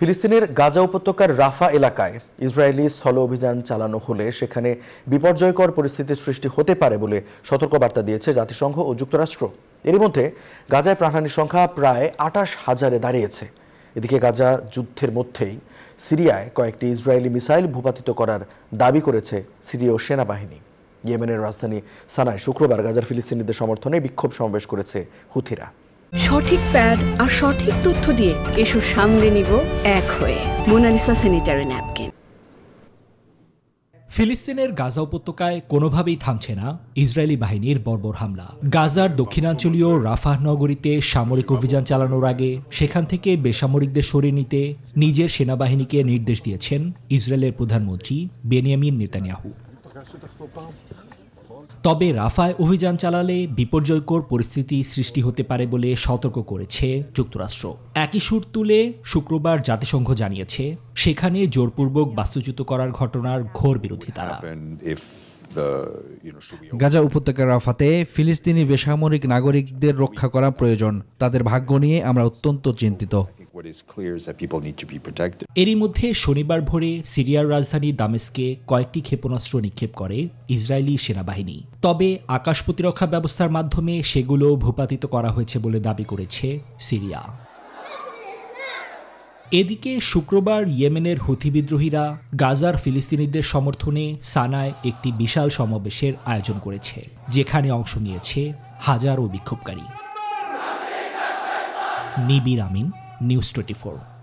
ফিলিস্তিনের গাজা উপত্যকার রাফা এলাকায় ইসরায়েলি স্থল অভিযান চালানো হলে সেখানে বিপর্যয়কর পরিস্থিতির সৃষ্টি হতে পারে বলে সতর্কবার্তা দিয়েছে জাতিসংঘ ও যুক্তরাষ্ট্র। এর মধ্যে গাজায় প্রাণহানির সংখ্যা প্রায় আটাশ হাজারে দাঁড়িয়েছে। এদিকে গাজা যুদ্ধের মধ্যেই সিরিয়ায় কয়েকটি ইসরায়েলি মিসাইল ভূপাতিত করার দাবি করেছে সিরীয় সেনাবাহিনী। ইয়েমেনের রাজধানী সানায় শুক্রবার গাজার ফিলিস্তিনিদের সমর্থনে বিক্ষোভ সমাবেশ করেছে হুথিরা। সঠিক প্যাড আর সঠিক তথ্য দিয়ে এসব সামলে নিব এক হয়ে মোনালিসা স্যানিটারি ন্যাপকিন। ফিলিস্তিনের গাজা উপত্যকায় কোনোভাবেই থামছে না ইসরায়েলি বাহিনীর বর্বর হামলা। গাজার দক্ষিণাঞ্চলীয় রাফাহ নগরীতে সামরিক অভিযান চালানোর আগে সেখান থেকে বেসামরিকদের সরিয়ে নিতে নিজের সেনাবাহিনীকে নির্দেশ দিয়েছেন ইসরায়েলের প্রধানমন্ত্রী বেনিয়ামিন নেতানিয়াহু। তবে রাফায় অভিযান চালালে বিপর্যয়কর পরিস্থিতি সৃষ্টি হতে পারে বলে সতর্ক করেছে যুক্তরাষ্ট্র। একই সুর তুলে শুক্রবার জাতিসংঘ জানিয়েছে, সেখানে জোরপূর্বক বাস্তুচ্যুত করার ঘটনার ঘোর বিরোধী তারা। গাজা উপত্যকার রাফাতে ফিলিস্তিনি বেসামরিক নাগরিকদের রক্ষা করা প্রয়োজন। তাদের ভাগ্য নিয়ে আমরা অত্যন্ত চিন্তিত। এরই মধ্যে শনিবার ভোরে সিরিয়ার রাজধানী দামেস্কে কয়েকটি ক্ষেপণাস্ত্র নিক্ষেপ করে ইসরায়েলি সেনাবাহিনী। তবে আকাশ প্রতিরক্ষা ব্যবস্থার মাধ্যমে সেগুলো ভূপাতিত করা হয়েছে বলে দাবি করেছে সিরিয়া। এদিকে শুক্রবার ইয়েমেনের হুথি বিদ্রোহীরা গাজার ফিলিস্তিনিদের সমর্থনে সানায় একটি বিশাল সমাবেশের আয়োজন করেছে, যেখানে অংশ নিয়েছে হাজারো বিক্ষোভকারী। নিবির আমিন। News 24.